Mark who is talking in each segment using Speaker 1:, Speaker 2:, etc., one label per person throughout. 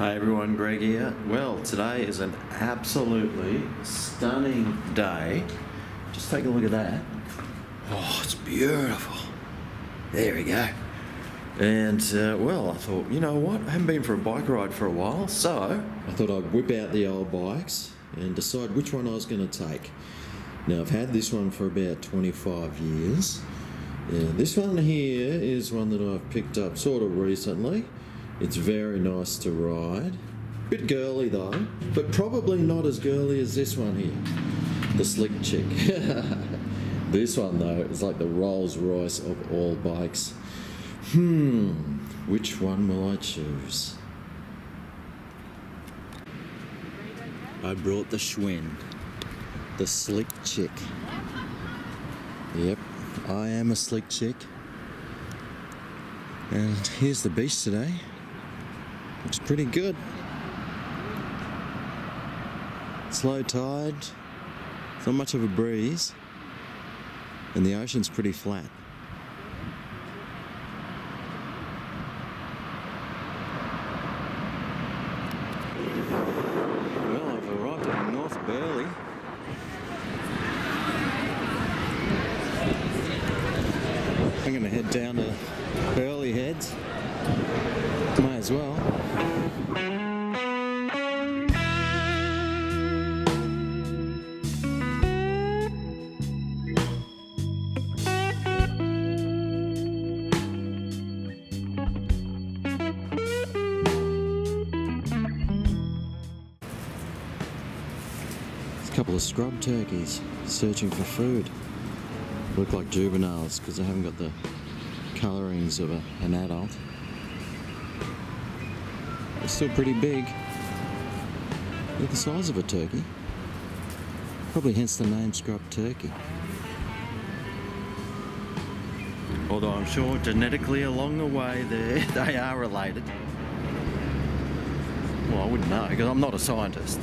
Speaker 1: Hi everyone, Greg here. Well, today is an absolutely stunning day. Just take a look at that. Oh, it's beautiful. There we go. And uh, well, I thought, you know what? I haven't been for a bike ride for a while, so I thought I'd whip out the old bikes and decide which one I was going to take. Now, I've had this one for about 25 years. Yeah, this one here is one that I've picked up sort of recently. It's very nice to ride. Bit girly though, but probably not as girly as this one here. The slick chick. this one though is like the Rolls Royce of all bikes. Hmm, which one will I choose? I brought the Schwinn, the slick chick. Yep, I am a slick chick. And here's the beach today. Looks pretty good. Slow tide, not much of a breeze, and the ocean's pretty flat. Of scrub turkeys searching for food. Look like juveniles because they haven't got the colourings of a, an adult. They're still pretty big. They're the size of a turkey. Probably hence the name scrub turkey. Although I'm sure genetically along the way they are related. Well, I wouldn't know because I'm not a scientist.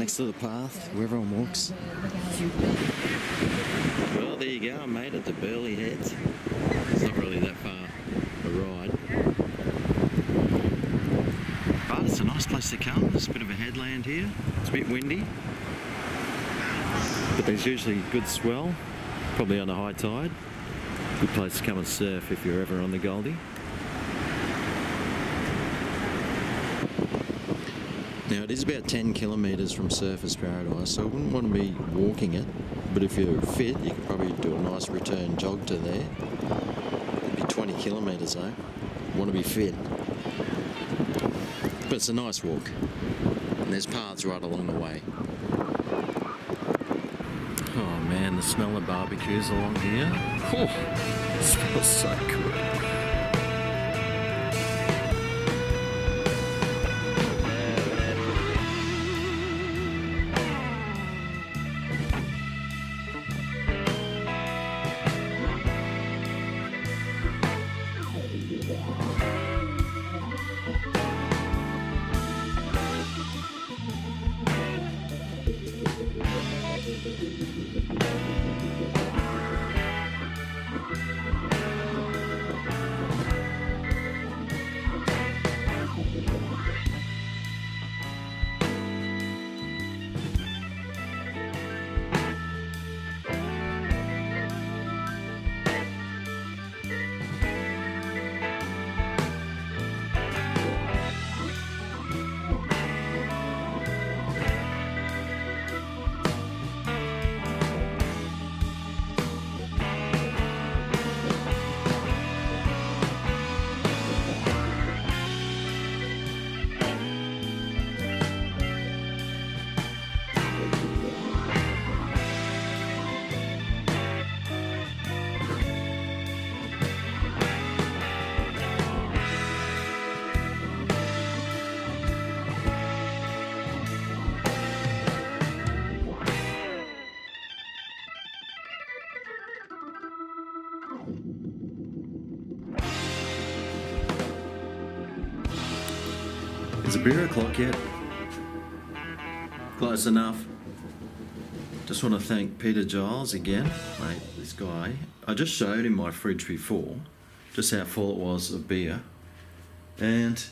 Speaker 1: Next to the path where everyone walks. Well, there you go. I made it to Burleigh Heads. It's not really that far a ride. But it's a nice place to come. There's a bit of a headland here. It's a bit windy. But there's usually good swell, probably on a high tide. Good place to come and surf if you're ever on the Goldie. Now it is about 10 kilometres from Surfers Paradise, so I wouldn't want to be walking it, but if you're fit, you could probably do a nice return jog to there. It'd be 20 kilometres though. Want to be fit. But it's a nice walk, and there's paths right along the way. Oh man, the smell of barbecues along here. Oh, smells so good. Is a beer o'clock yet? Close enough. Just want to thank Peter Giles again, mate. This guy. I just showed him my fridge before, just how full it was of beer, and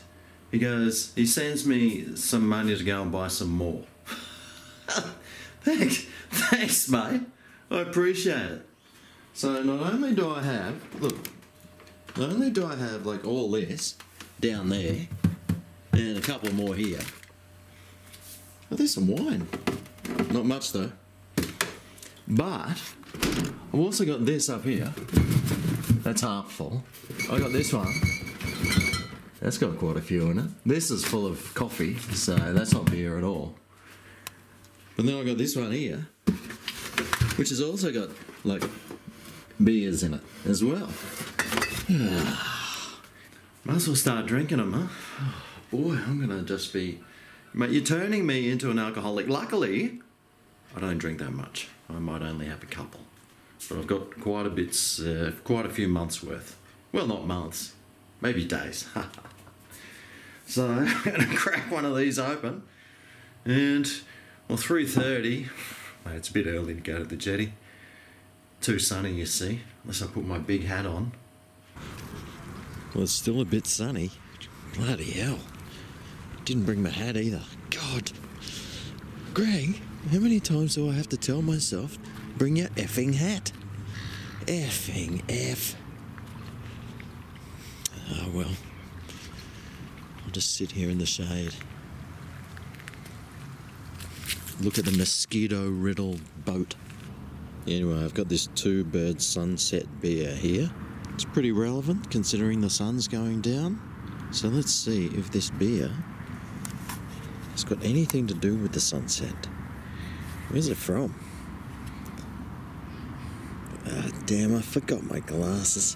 Speaker 1: he goes. He sends me some money to go and buy some more. thanks, thanks, mate. I appreciate it. So not only do I have look, not only do I have like all this down there, and a couple more here. Oh, there's some wine. Not much though. But I've also got this up here. That's half full. I got this one. That's got quite a few in it. This is full of coffee, so that's not beer at all. But then I got this one here, which has also got like beers in it as well. Might as well start drinking them, huh? Boy, I'm gonna just be. Mate, you're turning me into an alcoholic. Luckily, I don't drink that much. I might only have a couple, but I've got quite a bits, uh, quite a few months worth. Well, not months, maybe days. so I'm gonna crack one of these open, and well, three thirty. Mate, It's a bit early to go to the jetty. Too sunny, you see. Unless I put my big hat on. Well, it's still a bit sunny. Bloody hell. Didn't bring my hat either. God. Greg, how many times do I have to tell myself, bring your effing hat? Effing F. Oh well. I'll just sit here in the shade. Look at the mosquito riddled boat. Anyway, I've got this two bird sunset beer here. It's pretty relevant considering the sun's going down. So let's see if this beer got anything to do with the sunset. Where's it from? Ah, damn, I forgot my glasses.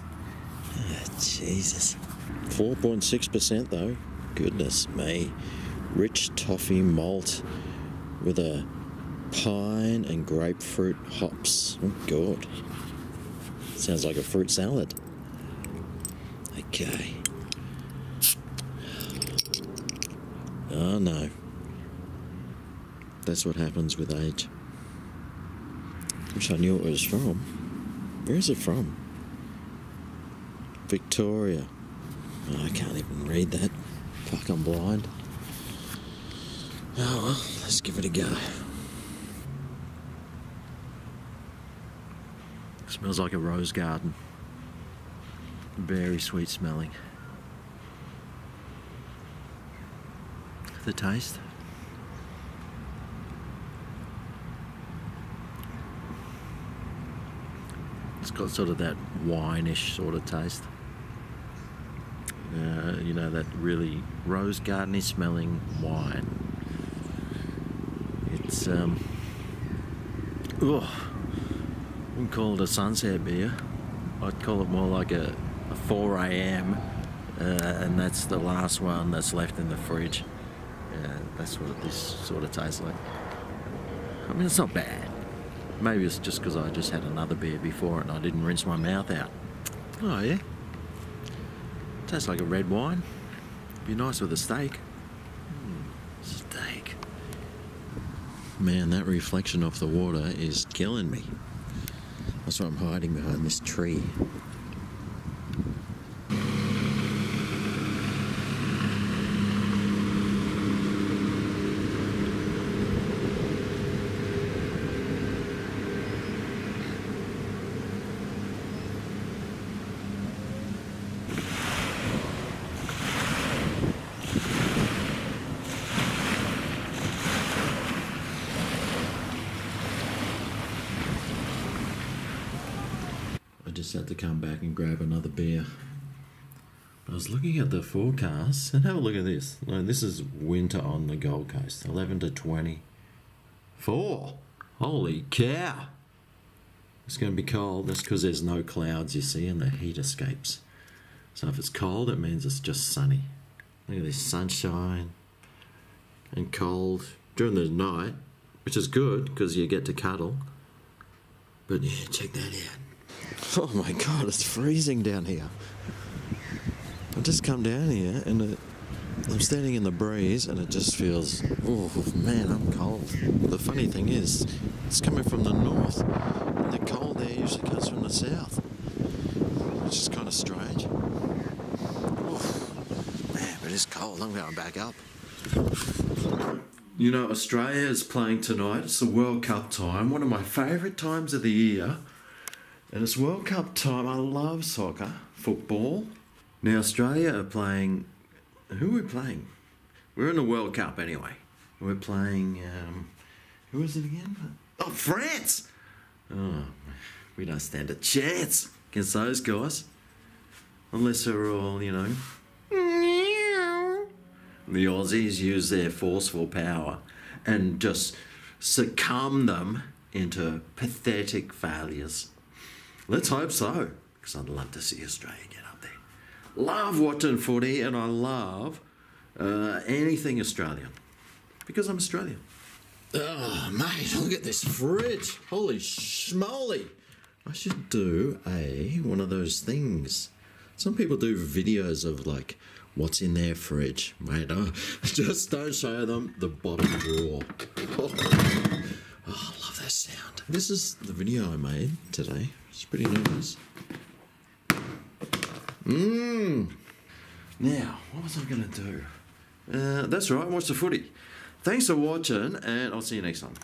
Speaker 1: Ah, Jesus. 4.6% though. Goodness me. Rich toffee malt with a pine and grapefruit hops. Oh, God. Sounds like a fruit salad. Okay. Oh no. That's what happens with age. Wish I knew it was from. Where is it from? Victoria. Oh, I can't even read that. Fuck, I'm blind. Oh well, let's give it a go. Smells like a rose garden. Very sweet smelling. The taste. It's got sort of that wineish sort of taste. Uh, you know, that really rose gardeny smelling wine. It's, um, oh, I wouldn't call it a sunset beer. I'd call it more like a, a 4 a.m. Uh, and that's the last one that's left in the fridge. Uh, that's what this sort of tastes like. I mean, it's not bad. Maybe it's just because I just had another beer before and I didn't rinse my mouth out. Oh, yeah. Tastes like a red wine. Be nice with a steak. Mm, steak. Man, that reflection off the water is killing me. That's why I'm hiding behind this tree. Just had to come back and grab another beer. I was looking at the forecast and have a look at this. This is winter on the Gold Coast, 11 to 24. Holy cow! It's going to be cold. That's because there's no clouds, you see, and the heat escapes. So if it's cold, it means it's just sunny. Look at this sunshine and cold during the night, which is good because you get to cuddle. But yeah, check that out. Oh my god, it's freezing down here. I've just come down here and it, I'm standing in the breeze and it just feels, oh man, I'm cold. The funny thing is, it's coming from the north, and the cold there usually comes from the south, which is kind of strange. Oof. Man, but it's cold. I'm going back up. You know, Australia is playing tonight. It's the World Cup time, one of my favourite times of the year. And it's World Cup time. I love soccer, football. Now, Australia are playing. Who are we playing? We're in the World Cup anyway. We're playing. Um, who is it again? Oh, France! Oh, we don't stand a chance against those guys. Unless they're all, you know. The Aussies use their forceful power and just succumb them into pathetic failures. Let's hope so, because I'd love to see Australia get up there. Love watching footy, and I love uh, anything Australian because I'm Australian. Oh, mate, look at this fridge. Holy schmoly. I should do a one of those things. Some people do videos of like what's in their fridge, mate. Oh, just don't show them the bottom drawer. Oh, I love that sound. This is the video I made today. It's pretty nice. Mmm. Now, what was I going to do? Uh, that's right, watch the footy. Thanks for watching, and I'll see you next time.